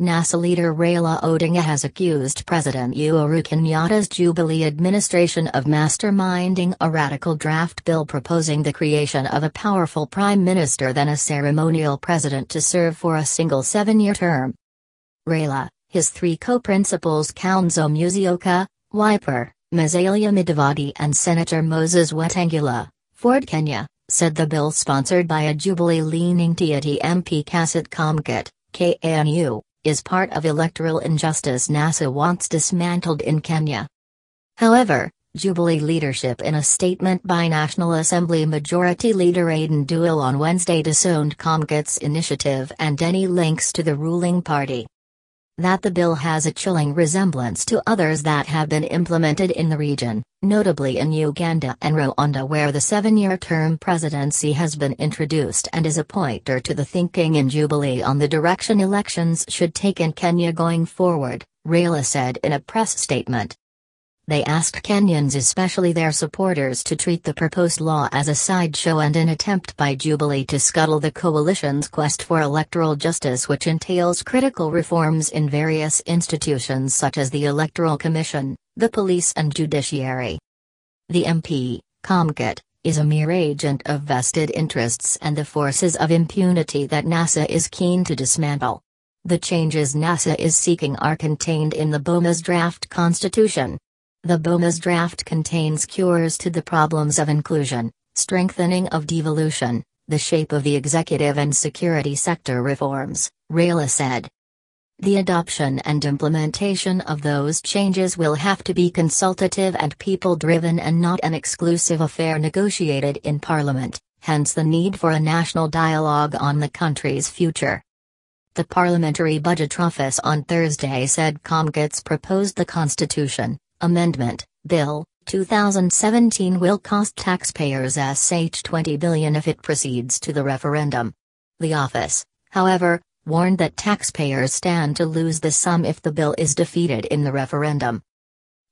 NASA leader Raila Odinga has accused President Uhuru Kenyatta's Jubilee administration of masterminding a radical draft bill proposing the creation of a powerful prime minister then a ceremonial president to serve for a single seven-year term. Raila, his three co-principals Kalonzo Musyoka, Wiper, Musalia Mudavadi and Senator Moses Wetang'ula, Ford Kenya, said the bill sponsored by a Jubilee-leaning Tiaty MP Kassit Kamket, KANU, is part of electoral injustice NASA wants dismantled in Kenya. However, Jubilee leadership in a statement by National Assembly Majority Leader Aden Duale on Wednesday disowned Kamket's initiative and any links to the ruling party that the bill has a chilling resemblance to others that have been implemented in the region, notably in Uganda and Rwanda where the seven-year term presidency has been introduced and is a pointer to the thinking in Jubilee on the direction elections should take in Kenya going forward, Raila said in a press statement. They asked Kenyans, especially their supporters, to treat the proposed law as a sideshow and an attempt by Jubilee to scuttle the coalition's quest for electoral justice, which entails critical reforms in various institutions such as the Electoral Commission, the police, and judiciary. The MP, Kamket, is a mere agent of vested interests and the forces of impunity that NASA is keen to dismantle. The changes NASA is seeking are contained in the Bomas draft constitution. The Bomas draft contains cures to the problems of inclusion, strengthening of devolution, the shape of the executive and security sector reforms, Raila said. The adoption and implementation of those changes will have to be consultative and people driven and not an exclusive affair negotiated in Parliament, hence the need for a national dialogue on the country's future. The Parliamentary Budget Office on Thursday said Kamket's proposed the Constitution, Amendment, Bill, 2017 will cost taxpayers SH 20 billion if it proceeds to the referendum. The office, however, warned that taxpayers stand to lose the sum if the bill is defeated in the referendum.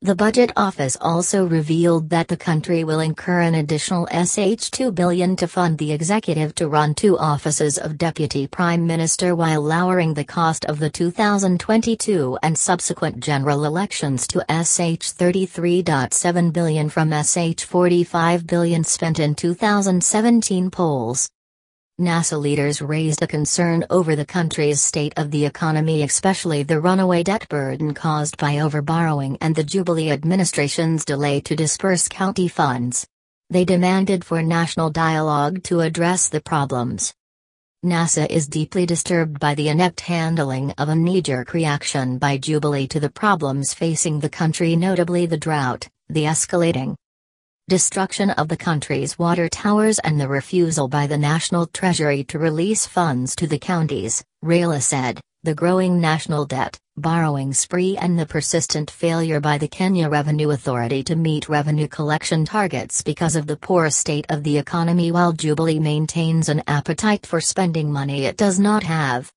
The Budget Office also revealed that the country will incur an additional SH 2 billion to fund the executive to run two offices of Deputy Prime Minister while lowering the cost of the 2022 and subsequent general elections to SH 33.7 billion from SH 45 billion spent in 2017 polls. NASA leaders raised a concern over the country's state of the economy, especially the runaway debt burden caused by overborrowing and the Jubilee administration's delay to disperse county funds. They demanded for national dialogue to address the problems. NASA is deeply disturbed by the inept handling of a knee jerk reaction by Jubilee to the problems facing the country, notably the drought, the escalating destruction of the country's water towers and the refusal by the National Treasury to release funds to the counties, Raila said, the growing national debt, borrowing spree and the persistent failure by the Kenya Revenue Authority to meet revenue collection targets because of the poor state of the economy while Jubilee maintains an appetite for spending money it does not have.